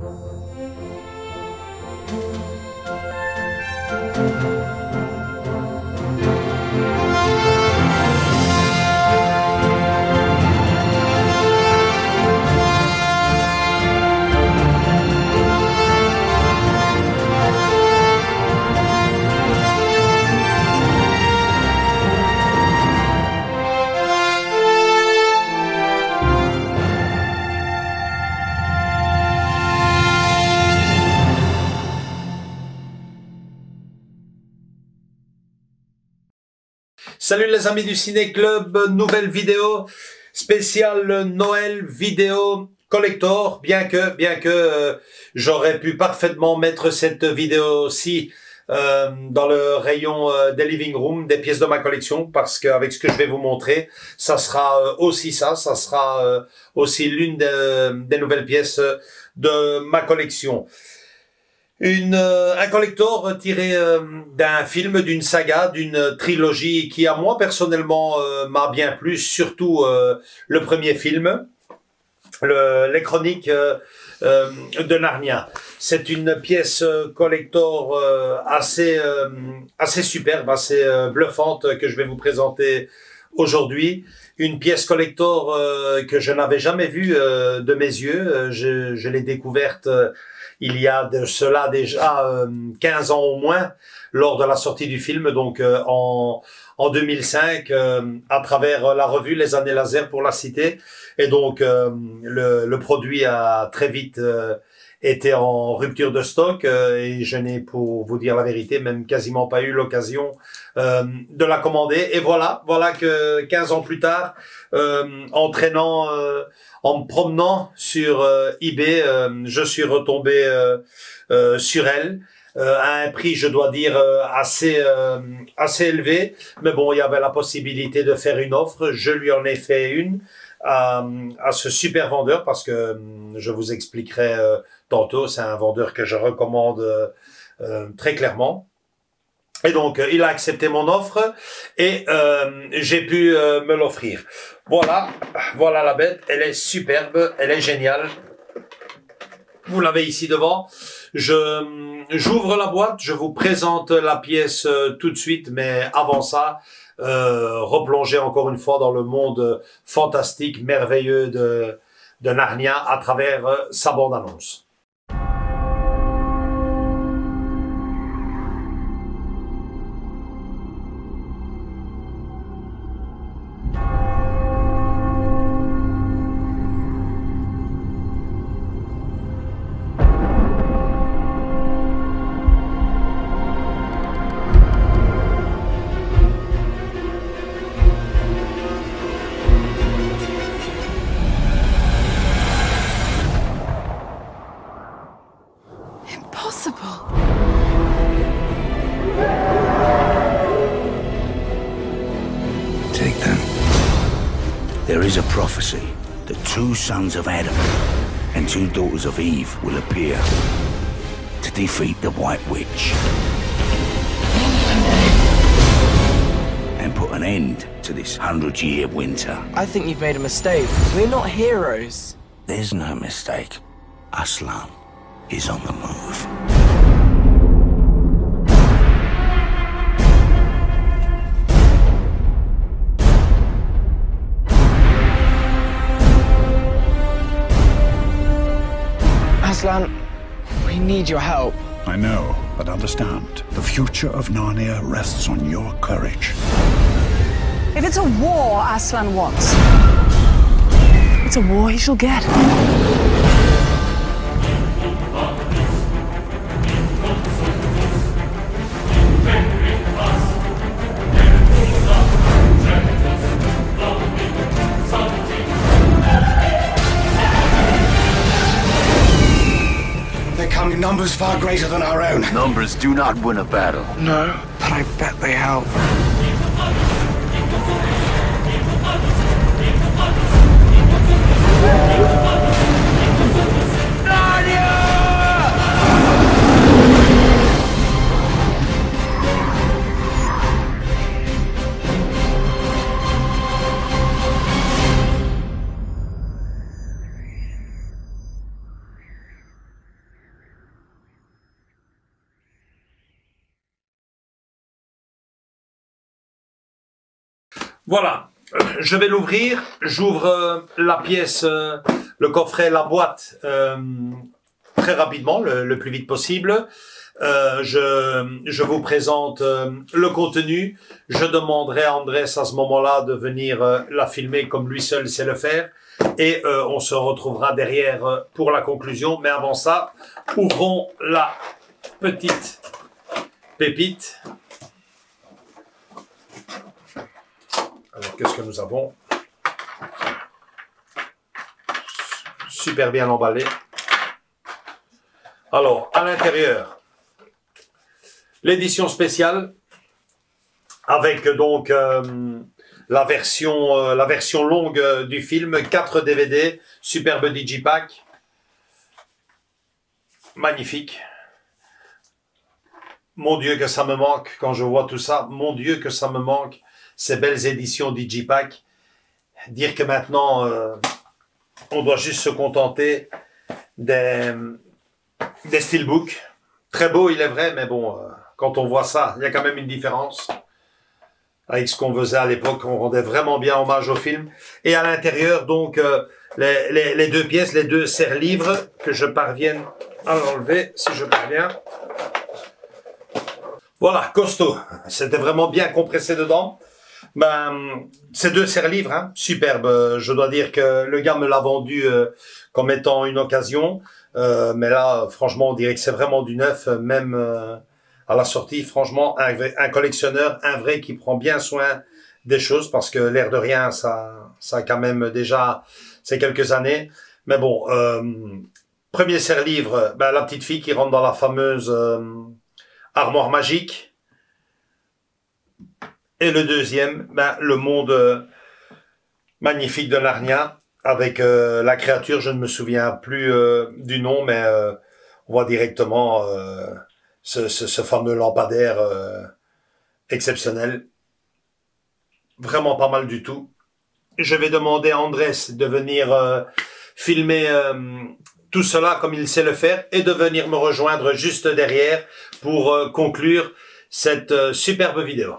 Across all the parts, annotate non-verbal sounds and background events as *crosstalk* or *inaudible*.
Thank you. Salut les amis du Ciné Club, nouvelle vidéo spéciale Noël vidéo collector, bien que bien que euh, j'aurais pu parfaitement mettre cette vidéo aussi euh, dans le rayon euh, des living room, des pièces de ma collection, parce qu'avec ce que je vais vous montrer, ça sera aussi ça, ça sera aussi l'une des nouvelles pièces de ma collection. Une, euh, un collector tiré euh, d'un film, d'une saga, d'une trilogie qui à moi personnellement euh, m'a bien plu, surtout le premier film, le, les chroniques de Narnia. C'est une pièce collector assez assez superbe, assez bluffante que je vais vous présenter aujourd'hui. Une pièce collector que je n'avais jamais vue de mes yeux. je, je l'ai découverte il y a de cela déjà 15 euh, ans au moins, lors de la sortie du film, donc euh, en, en 2005, euh, à travers la revue Les années laser pour la cité. Et donc le, le, produit a très vite été en rupture de stock et je n'ai, pour vous dire la vérité, même quasiment pas eu l'occasion de la commander. Et voilà, voilà que 15 ans plus tard, entraînant en me promenant sur euh, eBay, euh, je suis retombé euh, sur elle. à un prix, je dois dire, assez assez élevé. Mais bon, il y avait la possibilité de faire une offre. Je lui en ai fait une à, à ce super vendeur parce que je vous expliquerai tantôt. C'est un vendeur que je recommande très clairement. Et donc, euh, il a accepté mon offre et euh, j'ai pu euh, me l'offrir. Voilà, voilà la bête. Elle est superbe, elle est géniale. Vous l'avez ici devant. Je j'ouvre la boîte, je vous présente la pièce tout de suite, mais avant ça, replonger encore une fois dans le monde fantastique, merveilleux de, de Narnia à travers sa bande-annonce. There is a prophecy that two sons of Adam and two daughters of Eve will appear to defeat the White Witch and put an end to this hundred-year winter. I think you've made a mistake. We're not heroes. There's no mistake. Aslan is on the move. We need your help. I know, but understand. The future of Narnia rests on your courage. If it's a war Aslan wants, it's a war he shall get. Numbers far greater than our own. Numbers do not win a battle. No, but I bet they help. Voilà, je vais l'ouvrir. J'ouvre euh, la pièce, euh, le coffret, la boîte euh, très rapidement, le, plus vite possible. Je, je vous présente le contenu. Je demanderai à Andrés à ce moment-là de venir la filmer comme lui seul sait le faire. Et on se retrouvera derrière pour la conclusion. Mais avant ça, ouvrons la petite pépite. Alors, qu'est-ce que nous avons Super bien emballé. Alors, à l'intérieur, l'édition spéciale avec donc euh, la version euh, la version longue du film, 4 DVD, superbe digipack. Magnifique. Mon Dieu que ça me manque quand je vois tout ça. Mon Dieu que ça me manque ces belles éditions digipack. Dire que maintenant euh, on doit juste se contenter des des steelbooks. Très beau, il est vrai, mais bon, euh, quand on voit ça, il y a quand même une différence avec ce qu'on faisait à l'époque. On rendait vraiment bien hommage au film. Et à l'intérieur, donc, euh, les, les- les deux pièces, les deux serre-livres, que je parvienne à l'enlever, si je parviens. Voilà, costaud. C'était vraiment bien compressé dedans. Ben, ces deux serre-livres, hein, superbe. Euh, Je dois dire que le gars me l'a vendu euh, comme étant une occasion. Euh, mais là, franchement, on dirait que c'est vraiment du neuf, même à la sortie. Franchement, un, collectionneur, un vrai qui prend bien soin des choses, parce que l'air de rien, ça, ça a quand même déjà ces quelques années. Mais bon, premier serre-livre, ben, la petite fille qui rentre dans la fameuse armoire magique. Et le deuxième, ben, le monde euh, magnifique de Narnia avec euh, la créature, je ne me souviens plus euh, du nom, mais on voit directement ce, ce, fameux lampadaire exceptionnel. Vraiment pas mal du tout. Je vais demander à Andrés de venir filmer tout cela comme il sait le faire et de venir me rejoindre juste derrière pour conclure cette superbe vidéo.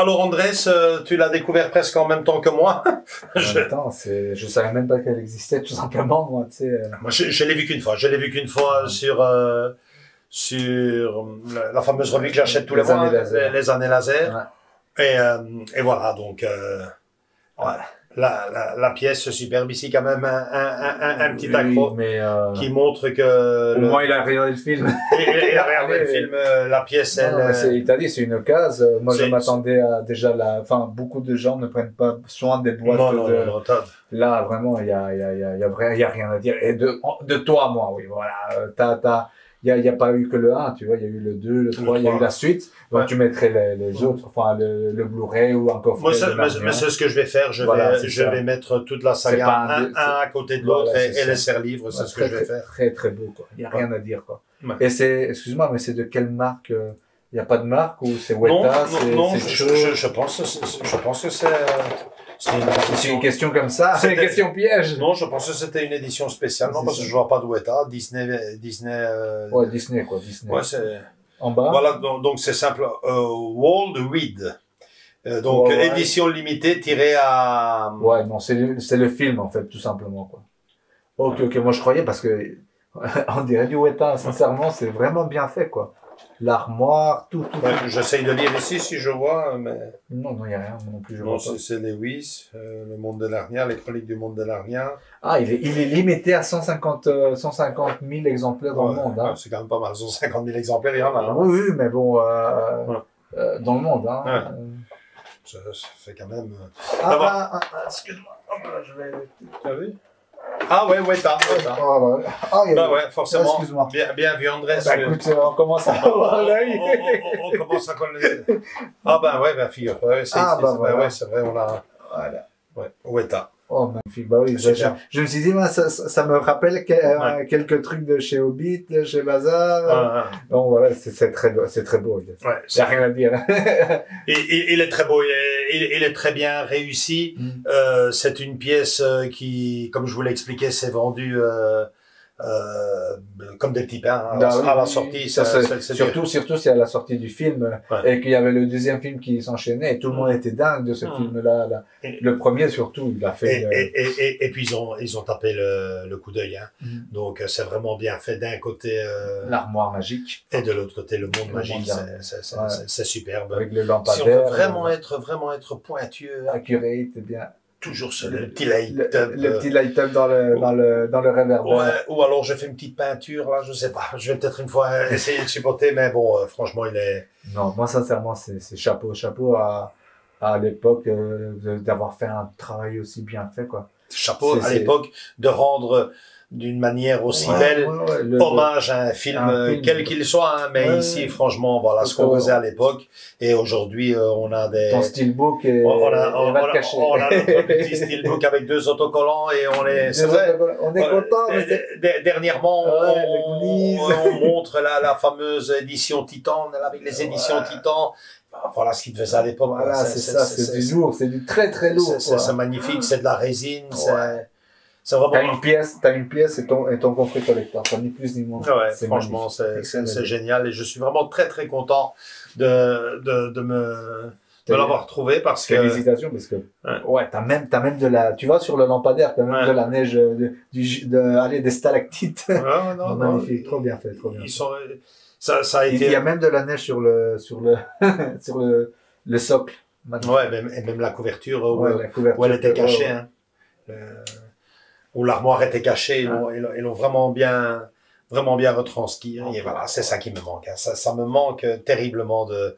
Alors Andrés, euh, tu l'as découvert presque en même temps que moi. *laughs* En je même temps, c'est, je savais même pas qu'elle existait, tout simplement, moi, euh. moi, je, je l'ai vu qu'une fois. Je l'ai vu qu'une fois sur euh, sur la, la fameuse revue que j'achète tous les, Les mois, années les, les années laser. Ouais. Et, euh, et voilà, donc euh, voilà. La, la, la pièce superbe ici quand même un, un, un, un petit Oui, accro mais euh, qui montre que au le, moins il a regardé le film. *laughs* il, il a regardé le film, euh, la pièce, elle, Non, euh, c'est, il t'a dit, c'est une case. Euh, Moi, je m'attendais à déjà la. Enfin, beaucoup de gens ne prennent pas soin des boîtes non, non, de. non, Là, vraiment, il y a, il y a, il y a, y a, vrai- il y a rien à dire. Et de, de toi, moi, oui, voilà. Euh, T'as, t'as, il y a, a pas eu que le 1, tu vois. Il y a eu le 2, le 3, il y a eu 3. la suite. Donc, Ouais. tu mettrais les, les autres, enfin, le, le Blu-ray ou un coffret. Moi, mais, mais c'est ce que je vais faire. Je Voilà, vais, je ça. vais mettre toute la saga un un, à côté de l'autre Voilà, et, et les serre-livres. C'est Ouais, ce que je vais faire. Très, très beau, quoi. Il y a rien à dire, quoi. Ouais. Et c'est, excuse-moi, mais c'est de quelle marque euh, Il n'y a pas de marque ou c'est Non, Weta, non, non, c'est je, je, je pense, que c'est- je pense que c'est, euh, c'est une question comme ça, c'est une question piège. Non, je pense que c'était une édition spéciale. Non, parce que je vois pas à. Disney, Disney. euh, Ouais, Disney, quoi, Disney. ouais, c'est. en bas. Voilà, donc c'est simple. Euh, World Read. Euh, donc Ouais, ouais. édition limitée tirée à. Ouais, non, c'est le, c'est le film, en fait, tout simplement, quoi. Ok, ok, moi je croyais parce que, *laughs* on dirait du Weta, sincèrement, c'est vraiment bien fait, quoi. L'armoire, tout, tout. Ouais, J'essaye de lire ici si je vois, mais Non, non, il n'y a rien, non plus, je non, vois c'est Lewis, euh, le monde de Narnia, les chroniques du monde de Narnia. Ah, il est, il est limité à 150, euh, 150 000 exemplaires dans Ouais, le monde, hein. C'est quand même pas mal, 150 000 exemplaires, il y en a. hein. Oui, oui, mais bon, euh, Ouais. euh, dans le monde, hein. Euh, Ça, ça fait quand même. euh, Ah, ah, ah, ah, excuse-moi, Hop là, je vais... Tu as vu? Ah ouais. Weta. Ah, ouais. Ah, il y a- Bah ouais, forcément. Excuse-moi. Bien, bien vu, Andrés. Bah euh, écoute, on commence à *laughs* avoir l'œil. on- on- on commence à connaître. Ah ben ouais, ben figure. Ouais, c'est, Ah, c'est- bah c'est- voilà. ouais, c'est vrai, on a. Voilà. Ouais, Weta. Oh, magnifique. Bah oui, je, Super. je me suis dit, moi, ça, ça, me rappelle que- euh, Ouais. quelques trucs de chez Hobbit, de chez Bazar. Ah, ah. Bon, voilà, c'est très beau. C'est très beau. Il Ouais, n'y a rien à dire. il, il- il est très beau, il est, il- il est très bien réussi. Mm. Euh, c'est une pièce euh, qui, comme je vous l'ai expliqué, s'est vendue euh, euh, comme des petits pains hein, à, la- Bah oui, à la sortie. ça, surtout, surtout, c'est à la sortie du film Ouais. et qu'il y avait le deuxième film qui s'enchaînait et tout le monde était dingue de ce film-là. là. Et- Le premier, surtout, il a Et, fait. euh, et, et, et, et puis ils ont, ils ont tapé le, le coup d'œil. Hein. Mm. Donc euh, c'est vraiment bien fait d'un côté euh, L'armoire magique et de l'autre côté le monde Le magique. c'est- Ouais. superbe. avec le Si on lampadaire. veut vraiment euh, être, vraiment être pointueux, accurate, bien. Toujours ce Le- le petit light Le, up, le euh, petit light up dans le, dans le, dans le réverbère. Ouais, ou alors je fais une petite peinture, là, je sais pas. Je vais peut-être une fois *laughs* essayer de supporter, mais bon, euh, franchement, il est. Non, moi sincèrement, c'est chapeau, chapeau à, à l'époque euh, d'avoir fait un travail aussi bien fait, quoi. Chapeau à l'époque de rendre d'une manière aussi Ouais, belle ouais, ouais, le- hommage à un film, Un euh, film. quel qu'il soit, hein, mais ici, franchement, voilà ce qu'on faisait à l'époque. Et aujourd'hui, euh, on a des. Ton steelbook et, on, on a, on, on a- cacher. on a notre *laughs* petit steelbook avec deux autocollants et on est. C'est vrai. On est Euh, content, mais Dernièrement, on, Goonies. on montre la, la fameuse édition Titan, avec les éditions. Titan. Bah, Voilà ce qu'ils faisaient à l'époque. Voilà, c'est ça, c'est du lourd, c'est du très très lourd. C'est magnifique, c'est de la résine, c'est C'est T'as vraiment. une pièce, t'as une pièce et ton, et ton coffret collector, pas ni plus ni moins. Ouais, franchement, c'est- c'est génial et je suis vraiment très très content de, de, de me de l'avoir trouvé parce que Félicitations parce que Ouais. ouais, t'as même t'as même de la tu vois sur le lampadaire t'as même Ouais. de la neige euh, de, du de allez des stalactites Ouais, non, *laughs* non, magnifique trop bien fait trop bien ils sont ça, ça a il été y a même de la neige sur le sur le *laughs* sur le le socle Magnifique. ouais même, et même la couverture où, Ouais, la couverture où elle était cachée hein. Le- où l'armoire était cachée ils l'ont- ils l'ont vraiment bien vraiment bien retranscrit et voilà c'est ça qui me manque hein. ça, ça me manque terriblement de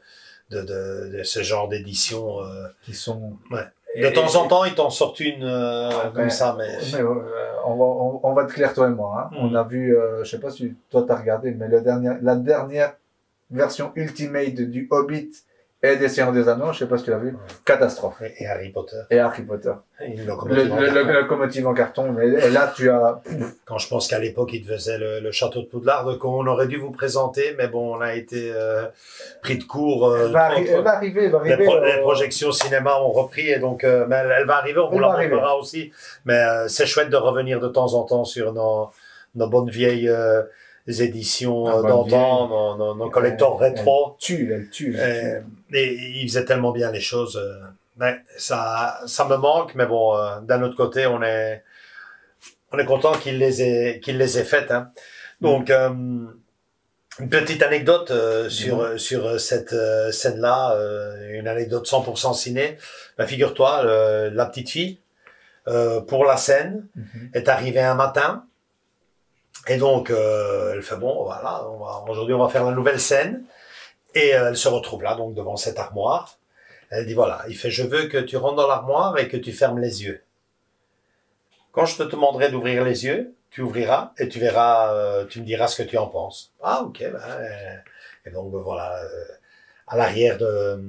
de, de, de ce genre d'édition euh. qui sont Ouais. Et- de temps en temps ils t'en sortent une euh, Ah, comme mais- ça mais mais, euh, on va on, on va être clair toi et moi hein. On a vu je sais pas si toi t'as regardé mais le dernier la dernière version ultimate du Hobbit et des Seigneurs des Anneaux je sais pas si tu l'as vu catastrophe et Harry Potter et Harry Potter une le, locomotive en le- le- carton. le locomotive en carton mais et là tu as quand je pense qu'à l'époque, il faisait le, le château de Poudlard, qu'on aurait dû vous présenter, mais bon, on a été euh, pris de court. euh, elle va, arri- contre- elle va arriver elle va les, arriver pro- euh, les projections cinéma ont repris, et donc, euh, mais elle, elle va arriver, on vous la arriver. aussi. Mais euh, c'est chouette de revenir de temps en temps sur nos, nos bonnes vieilles euh, éditions Ah, bah, d'antan, nos, nos, nos collecteurs Elle- rétro. Elle tue, elle tue. elle Euh, tue. et il faisait tellement bien les choses. euh, mais ça, ça me manque, mais bon, euh, d'un autre côté, on est, on est content qu'il les ait, qu'il les ait faites. Hein. Donc, euh, une petite anecdote euh, sur sur cette euh, scène-là, euh, une anecdote 100% ciné. Ben, figure-toi, la petite fille pour la scène Mhm. est arrivée un matin. Et donc, euh, elle fait bon, voilà, aujourd'hui on va faire la nouvelle scène. Et euh, elle se retrouve là, donc devant cette armoire. Elle dit voilà, il fait je veux que tu rentres dans l'armoire et que tu fermes les yeux. Quand je te demanderai d'ouvrir les yeux, tu ouvriras et tu verras, euh, tu me diras ce que tu en penses. Ah ok, ben, euh, et donc ben, voilà, euh, à l'arrière de,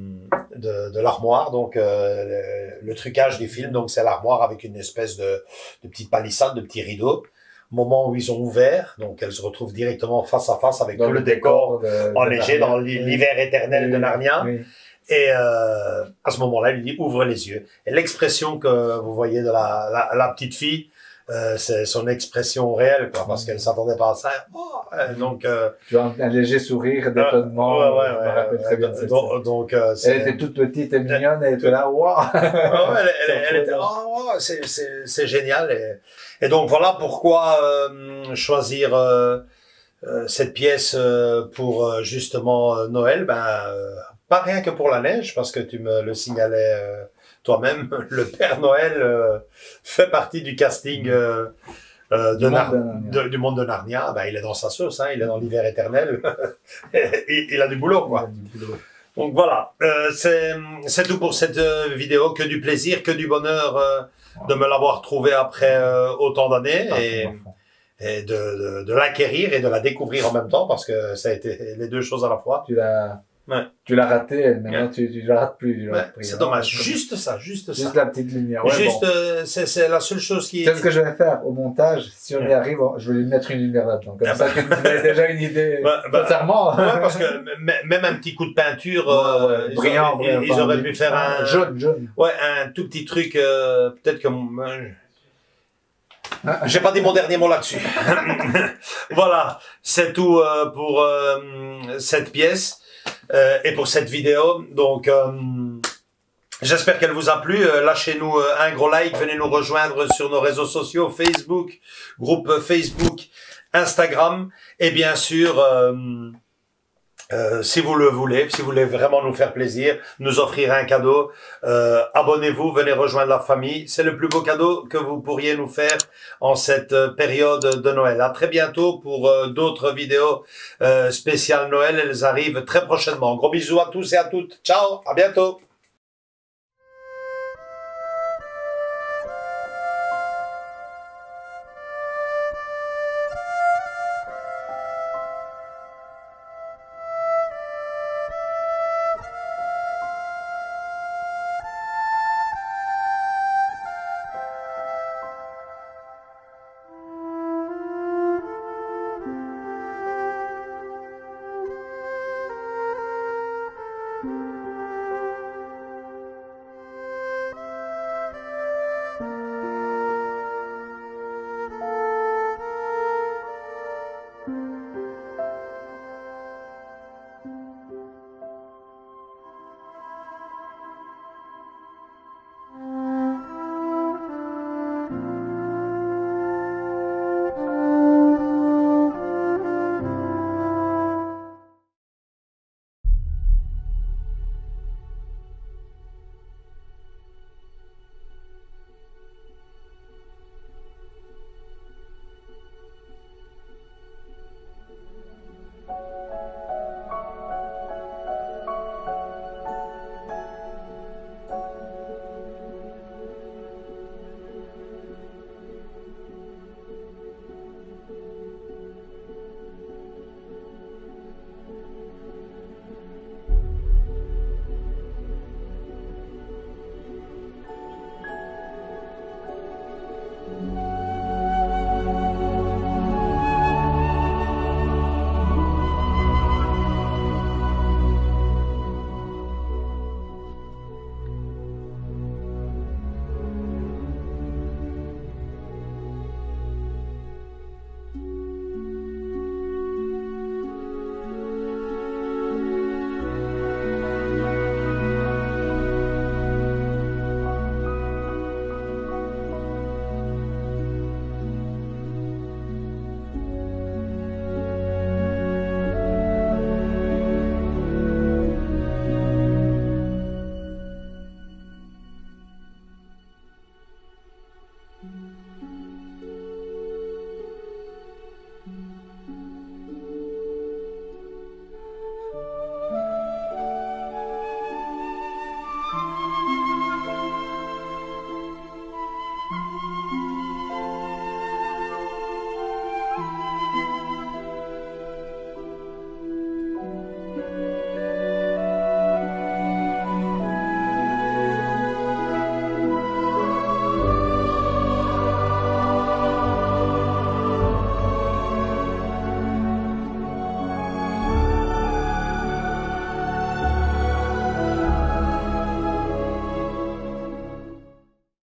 de, de l'armoire, donc le, le trucage du film, donc c'est l'armoire avec une espèce de, de petite palissade, de petits rideaux. Moment où ils ont ouvert, donc elle se retrouve directement face à face avec Dans tout le décor de- de enneigé dans l'hiver éternel de Narnia. oui. Et euh, à ce moment-là, il lui dit ouvre les yeux. Et l'expression que vous voyez de la, la, la petite fille, euh, c'est son expression réelle, quoi, parce qu'elle s'attendait pas à ça. Oh, euh, donc, euh, as un, léger sourire d'étonnement. ouais, ouais, je me ouais, rappelle très bien donc, donc, euh, Elle était toute petite et mignonne, elle était là, waouh! *laughs* Ah elle, elle- elle était, oh, ouais, c'est, c'est, c'est génial. Et, et donc voilà pourquoi euh, choisir euh, euh, cette pièce euh, pour euh, justement euh, Noël. Ben, euh, pas rien que pour la neige, parce que tu me le signalais euh, toi-même. *laughs* Le Père Noël euh, fait partie du casting euh, euh, de Du monde de Narnia. de- du monde de Narnia. Ben, il est dans sa sauce, hein, il est dans l'hiver éternel. *laughs* il, il a du boulot, quoi. Donc voilà, c'est tout pour cette vidéo. Que du plaisir, que du bonheur de me l'avoir trouvé après autant d'années et, et de, de, de l'acquérir et de la découvrir en même temps parce que ça a été les deux choses à la fois. Tu l'as, Ouais. tu l'as raté, maintenant Ouais. tu, tu la rates plus. Ouais, c'est dommage, juste ça, juste Juste ça. la petite lumière. Juste, bon. euh, c'est la seule chose qui. C'est ce que je vais faire au montage? Si on y arrive, je vais lui mettre une lumière là-dedans. Comme Ah ça, bah. tu as déjà une idée. *laughs* Bah, bah, Sincèrement. Parce que même un petit coup de peinture, euh, ils, brillant, ils- auraient pu faire un, Jaune, jaune. ouais, un tout petit truc. euh, Peut-être que moi, J'ai pas dit mon dernier mot là-dessus. *laughs* voilà, c'est tout pour cette pièce euh, et pour cette vidéo. Donc, euh, j'espère qu'elle vous a plu. Euh, Lâchez-nous euh, un gros like. Venez nous rejoindre sur nos réseaux sociaux Facebook, groupe Facebook, Instagram et bien sûr. Euh, si vous le voulez, si vous voulez vraiment nous faire plaisir, nous offrir un cadeau, euh, abonnez-vous, venez rejoindre la famille. C'est le plus beau cadeau que vous pourriez nous faire en cette euh, période de Noël. À très bientôt pour d'autres vidéos spéciales Noël. Elles arrivent très prochainement. Gros bisous à tous et à toutes. Ciao, à bientôt.